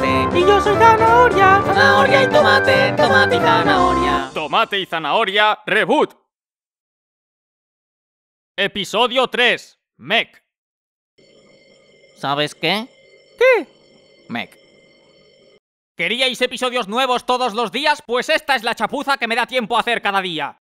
Y yo soy zanahoria. Zanahoria y tomate, tomate y zanahoria. Tomate y zanahoria, reboot. Episodio 3. Mech. ¿Sabes qué? ¿Qué? Mec. ¿Queríais episodios nuevos todos los días? Pues esta es la chapuza que me da tiempo a hacer cada día.